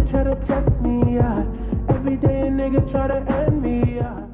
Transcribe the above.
nigga try to test me, yeah. Every day a nigga try to end me, yeah.